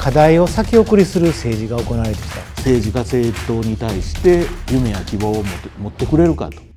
課題を先送りする政治が行われてきた。政治が政党に対して夢や希望を持って持ってくれるかと。